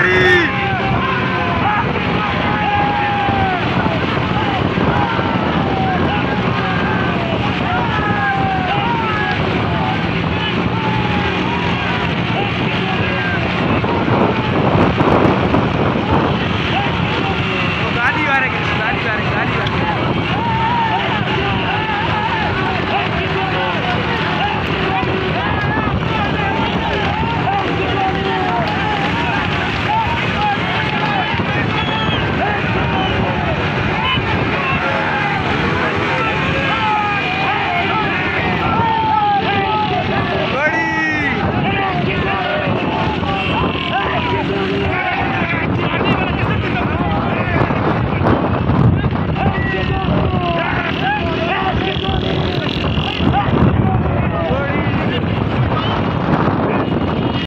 Party!